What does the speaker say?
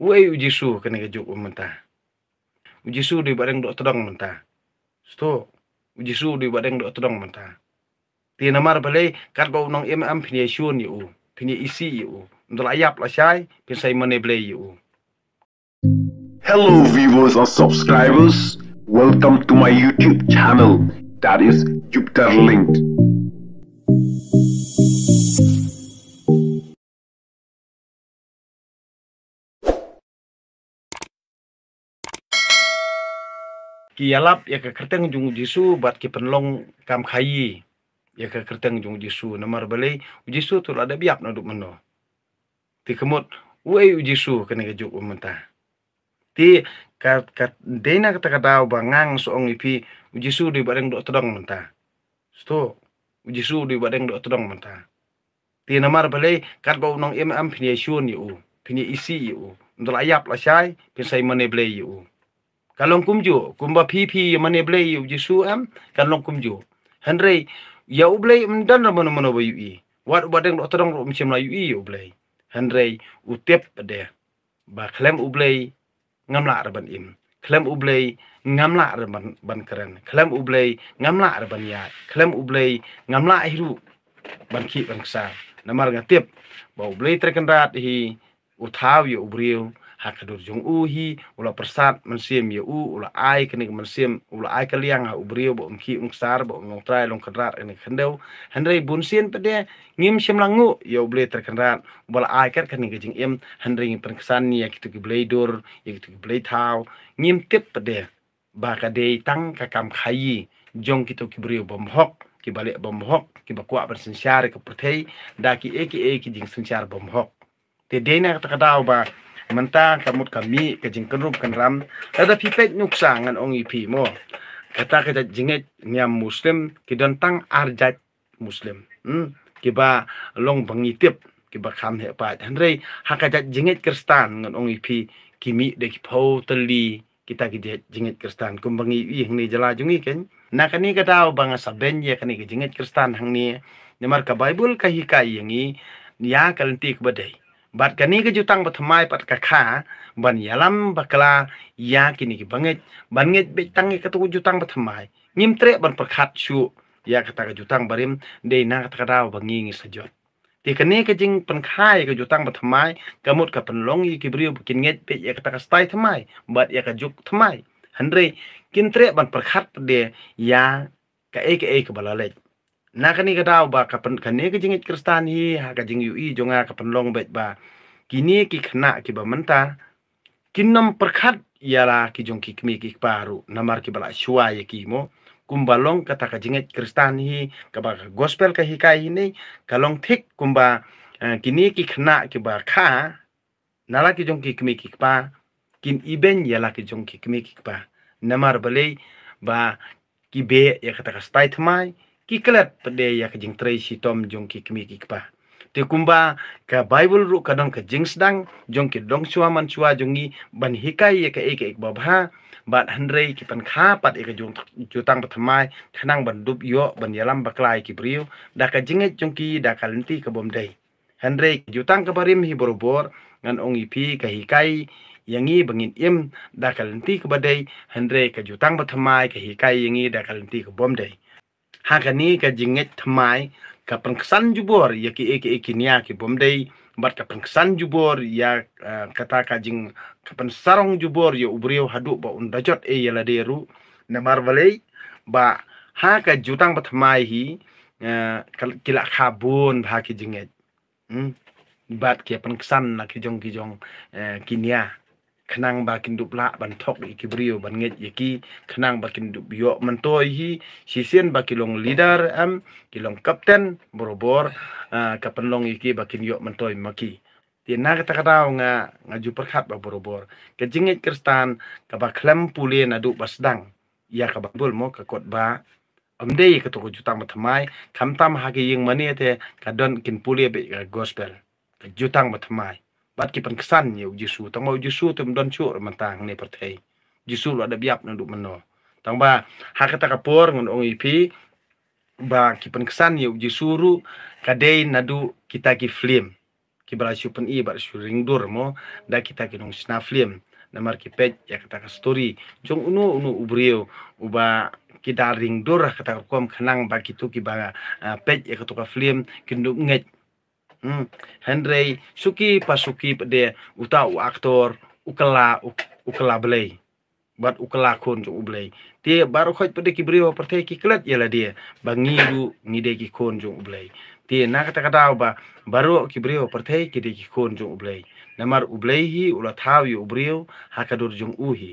Uai uji su kena kejuk mentah. Uji su di bareng dok tedong mentah. Sto uji su di bareng dok tedong mentah. Ti namar balai kat bau nong im am pinya shun yu pinya isi yu. Untuk ayap lah syai pinsai mane blay yu. Hello, viewers or subscribers. Welcome to my YouTube channel. That is Jupiter Linked. Ki yalap ya ke kerteng jung jisu bat ki penlong kam khayi. Ya ke kerteng jung jisu namar balai jisu tu ada biap na duk meno. Ti kemut uai jisu kena ke juk mentah. Ti kat kat dena kata kata bangang soong ipi jisu di bareng dok tedong mentah. Sto jisu di bareng dok tedong mentah. Ti namar balai kat bau nong im am pinya shun yu pinya isi yu. Untuk ayap lah syai pinsai mane blay yu. kalong kumju kumba pipi mane blei yu jisu am kalong kumju hanrei ya ublei mdan na mano mano bayu i wat wadeng do todong ro mchim na yu i ublei hanrei utep de ba klem ublei ngam la raban im klem ublei ngam la raban ban keren klem ublei ngam la raban ya klem ublei ngam la hiru ban ki ban sa namar ngatep ba ublei trekan rat hi uthau yu ubriu hakadur jong uhi ula persat mensim ya u ula ai kene mensim ula ai kaliang ha ubriu bo umki ungsar bo ngong trai long kadrat ini kendau hendrei bunsin pede ngim sim langu ya uble terkendat bala ai kat kene gejing im hendrei ngim perkesan ya kitu ki dur ya kitu ki blei tau ngim tip pede ba ka dei tang ka kam khayi jong kitu ki briu bom hok ki balik bom hok ki bakwa bersensyar ke pertei da ki eki eki jing sensyar bom hok. Te dena kata kadau ba menta kamut kami ke jing kenrup kenram ada pipet nuksa ngan ong ipi mo. Kata kita jinget nyam muslim kidan tang arjat muslim. Hmm kiba long bangitip kiba kham he pa. Hakajat jinget kristan ngan ong ipi kimi de kipo teli kita ki jinget kristan kumbangi i hang ni jala jungi ken. Nakani kata banga saben ye kani ki jinget kristan hang ni. Nemar ka bible ka hikai yangi ya kalanti badai bat kani ke jutang patmai pat kakha ban yalam bakla ya kini ki banget banget be tangi ke tu jutang patmai ngim tre ban perkhat chu ya kata ke jutang barim de na kata kata bangi ngi sajot ti kani ke jing penkhai ke jutang patmai kamut ka penlong i kibriu bikin nget pe ya kata ka stai tmai bat ya ka juk tmai andre kin tre ban perkhat de ya ka e ke e ke balalej na kani ka daw ba kapan kani ka jingit kristan hi ha ka jing yu i jonga kapan long bet ba. Kini ki khna ki ba manta. Kinom perkhat yara ki jong ki kmi ki paru namar ki bala shua ye ki mo. Kumbalong kata ka jingit kristan hi ka ba gospel ka hi kai ni kalong thik kumba uh, kini ki khna ki ba kha. Nala ki jong ki kmi ki pa kin iben yala ki jong ki kmi ki pa namar bale ba ki be ya kata ka stai thmai ki kelet pede ya ke jing si tom jong ki kmi ki pa kumba ka bible ru kadang ka jing sedang jong ki dong chua man chua jongi ban hikai ya ka ek ek babha bat handrei ki pan kha pat ek jong jutang patmai thanang ban dup yo ban yalam baklai ki brio. Da ka jinge jong ki da ka lenti ka bom handrei jutang ka barim hi borobor ngan ong ipi ka hikai yangi bangin im da ka lenti ka badai handrei ka jutang patmai ka hikai yangi da ka lenti ka hakani ka jinget thamai ka pangsan jubor ya ki eki eki nia ki bomdei bat ka pangsan jubor ya uh, kata ka jing ka sarong jubor ya ubrio hadu ba undajot e yala deru. Na marvalei ba ha ka jutang ba thamai hi uh, kila khabun ha ki jinget. Hmm? bat ki pangsan na ki jong ki jong uh, kinia khnang ba kin dup la ban thok i kibrio ban nget yaki khnang ba kin dup yo man to hi. Sisen ba kilong leader am kilong captain borobor kapan long iki ba kin yo man to maki ti na kata kata nga nga ju perkhat ba borobor kristan ka ba klam pule na basdang ya ka ba bul mo ka kot ba. Amde ka to jutang mathamai khamtam ha ki ying mani te ka don kin pule be gospel. Ka jutang bat ki pan kesan ye jisu tang mau jisu tu don chu mentang ni perthei jisu lo ada biap nang duk meno tang ba ha kata kapor ngon ong ipi ba ki pan kesan ye jisu ru kadei nadu kita ki film kibala pen i bar su ringdur mo da kita kinong snaflim namar ki pej ya kata ka story. Jong unu unu ubrio uba kita ringdur kata kom khanang ba kitu ki ba pej ya kata ka film kindu nget hmm. Henry suki pasuki pede uta u aktor ukala ukala belai bat ukala kon jong ublay tie baru khoj pede ki brio perte ki klet yala dia. Bangiru ngide ki kon jong ublay tie na kata kata ba baru ki brio perte ki de ki namar ublay hi ula thawi ubrio hakadur jong uhi